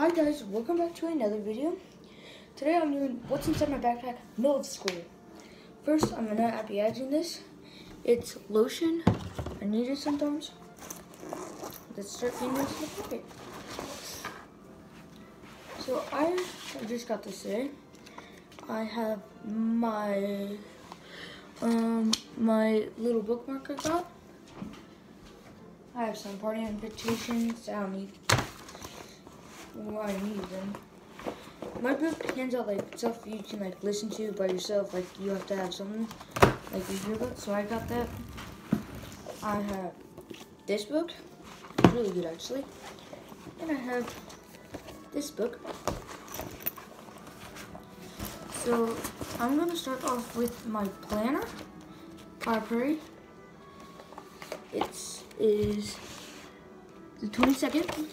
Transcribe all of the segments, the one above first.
Hi guys, welcome back to another video. Today I'm doing what's inside my backpack, middle of school. First, I'm gonna be adding this. It's lotion. I need it sometimes. Let's start getting into the pocket. So I just got this today. I have my um my little bookmark I got. I have some party invitations. I don't need need them. My book hands out like stuff you can like listen to by yourself. Like you have to have something like your yearbook. So I got that. I have this book. It's really good actually. And I have this book. So I'm gonna start off with my planner by Prairie. It is the 22nd.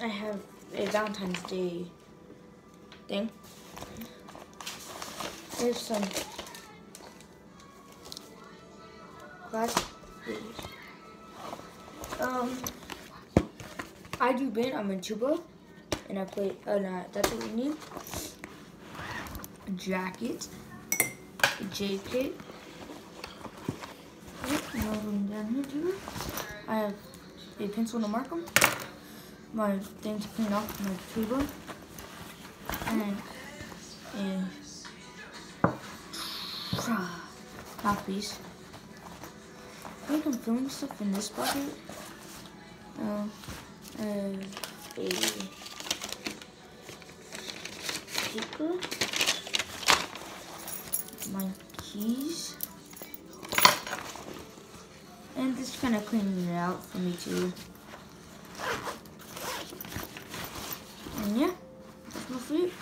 I have a Valentine's Day thing. There's some glass Um, I do band. I'm in tuba, and I play. Oh no, that's what we need. Jacket, a J kit. down here too. I have a pencil to mark them my thing to clean off my tuba and a mouthpiece. I think I'm filming stuff in this bucket. Uh, uh, a paper, my keys, and this kind of cleaning it out for me too. And yeah, that's my food.